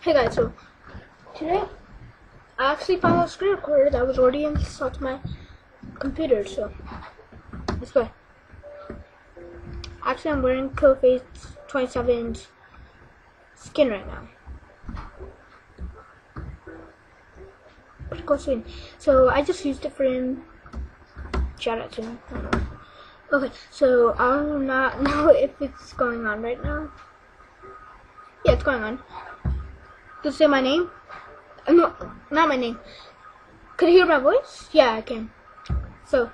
Hey guys, so today I actually found a screen recorder that was already installed to my computer, so let's go. Actually, I'm wearing Killface 27's skin right now. Pretty cool skin. So I just used it for him. Shout out to him. Okay, so I do not know if it's going on right now. Yeah, it's going on. It say my name? No, not my name. Can you hear my voice? Yeah, I can. So,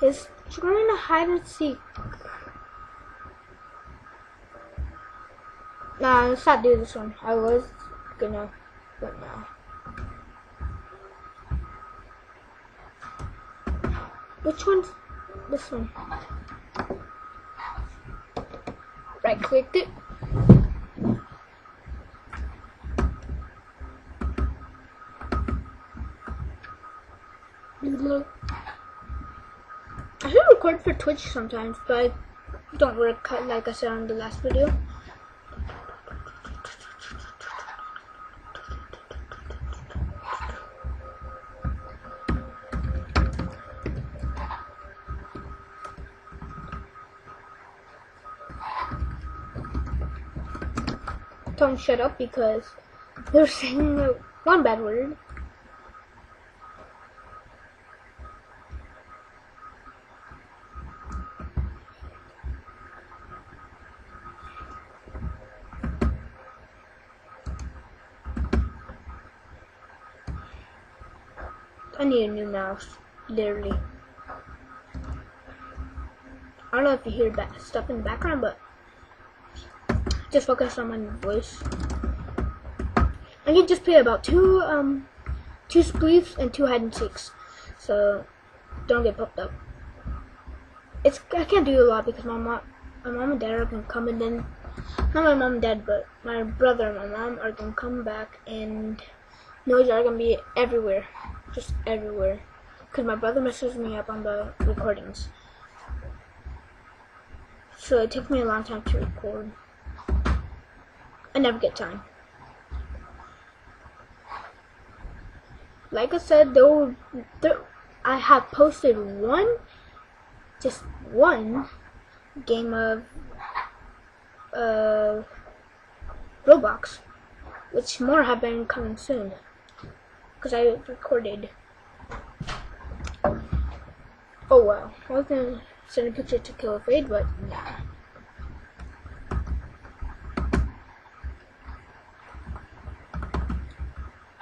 is it's going to hide and seek. Nah, let's not do this one. I was gonna, but now. Which one's this one? Right clicked it. I should record for Twitch sometimes, but I don't work like I said on the last video. Shut up because they're saying one bad word. I need a new mouse, literally. I don't know if you hear that stuff in the background, but just focus on my voice. I can just play about two um two spleefs and two hide and seeks, so don't get popped up. It's I can't do a lot because my mom, my mom and dad are gonna come and then not my mom and dad, but my brother and my mom are gonna come back and noise are gonna be everywhere, just everywhere. Cause my brother messes me up on the recordings, so it took me a long time to record. I never get time. Like I said, though, there, I have posted one, just one game of uh, Roblox, which more have been coming soon, because I recorded. Oh wow, I was gonna send a picture to Kill Fade, but nah.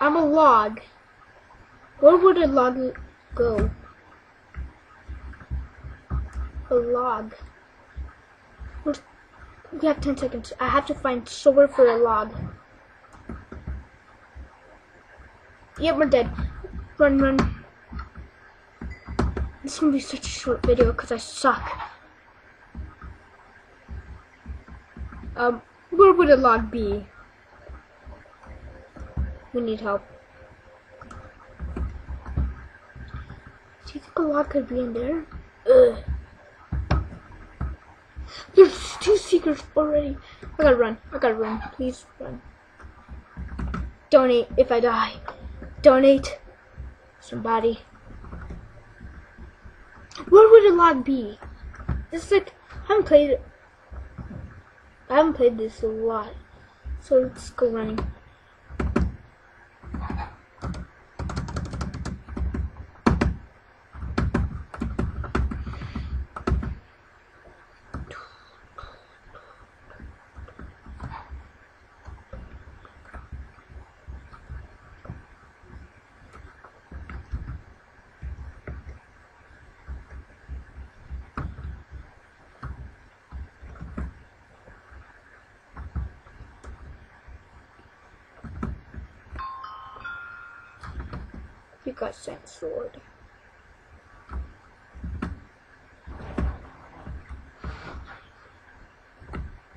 I'm a log. Where would a log go? A log. We have 10 seconds. I have to find somewhere for a log. Yep, we're dead. Run, run. This is gonna be such a short video because I suck. Um, where would a log be? We need help. Do you think a log could be in there? Ugh. There's two seekers already. I gotta run. I gotta run. Please run. Donate if I die. Donate. Somebody. Where would a log be? This is like I haven't played. I haven't played this a lot. So let's go running. You got sent sword.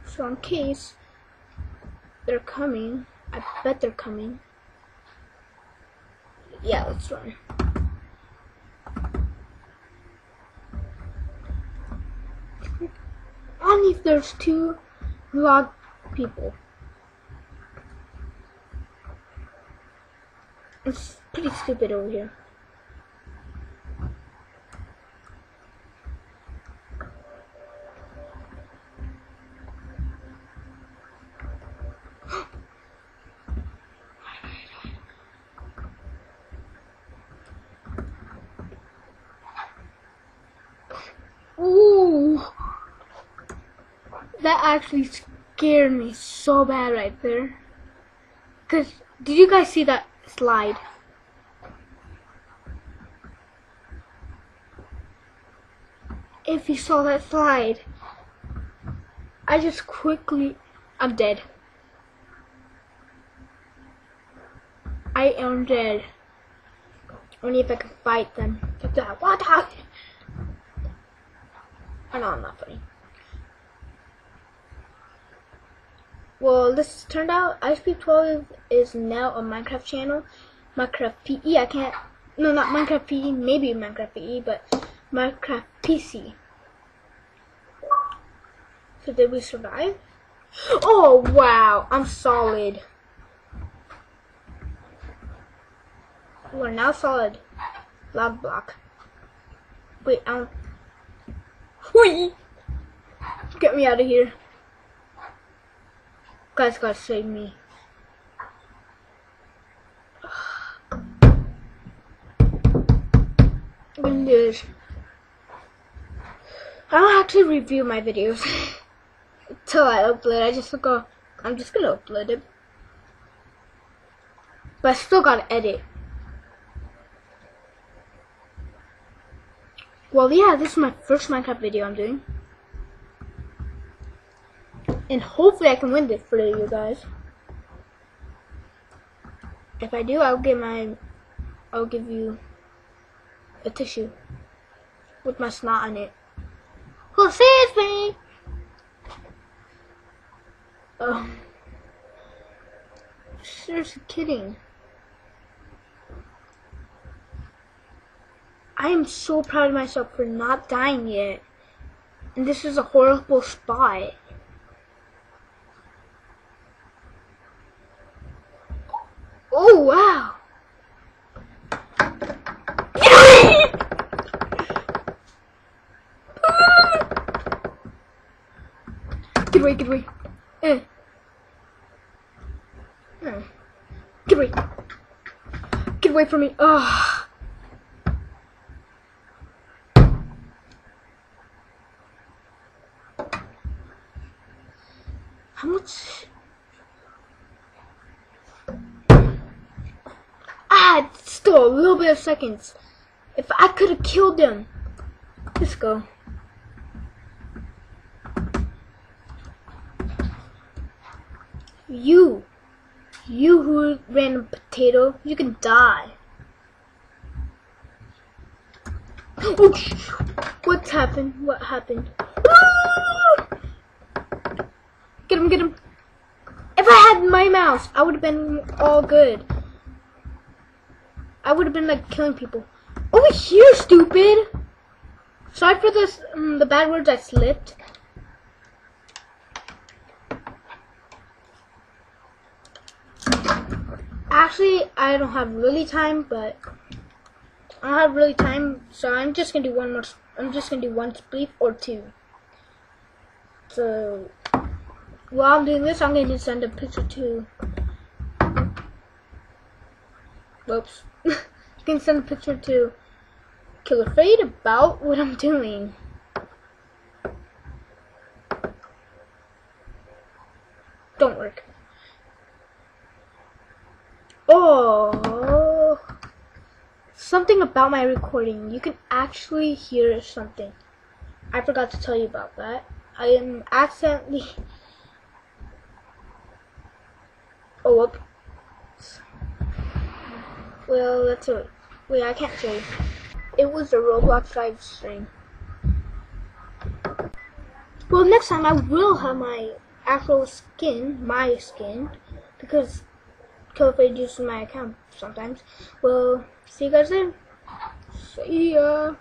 So in case they're coming, I bet they're coming. Yeah, let's run. Only if there's two log people. It's pretty stupid over here. Ooh, that actually scared me so bad right there. Cause did you guys see that slide? If you saw that slide, I just quickly, I'm dead. I am dead. Only if I can fight them. What the? Oh no, I'm not funny. Well, this turned out IceCream12 is now a Minecraft channel. Minecraft PE, I can't, no, not Minecraft PE, maybe Minecraft PE, but Minecraft PC. So did we survive? Oh, wow, I'm solid. We're now solid. Log block. Wait, I don't Whee! Get me out of here. Guys gotta save me. Windows. I don't actually review my videos until I upload. I just go. I'm just gonna upload it, but I still gotta edit. Well, yeah, this is my first Minecraft video I'm doing. And hopefully I can win this for you guys. If I do, I'll give my, I'll give you a tissue with my snot on it. Who sees me? Oh. Seriously kidding. I am so proud of myself for not dying yet. And this is a horrible spot. Oh, wow. get away, get away. Eh. Eh. Get away. Get away from me. Ugh. Still a little bit of seconds. If I could have killed them. Let's go. You. You who ran a potato, you can die. Oh, what's happened? What happened? Ah! Get him, get him. If I had my mouse, I would have been all good. I would have been like killing people. Over here, stupid. Sorry for this, um, the bad words I slipped. Actually, I don't have really time, but I don't have really time, so I'm just gonna do one more. I'm just gonna do one spleef or two. So while I'm doing this, I'm to send a picture to. Whoops. you can send a picture to Killer Fade about what I'm doing. Don't work. Oh, something about my recording. You can actually hear something. I forgot to tell you about that. I am accidentally Oh, whoop. Well, that's a... Wait, I can't say. It was a Roblox live stream. Well, next time I will have my actual skin, my skin, because Killfade uses my account sometimes. Well, see you guys then. See ya.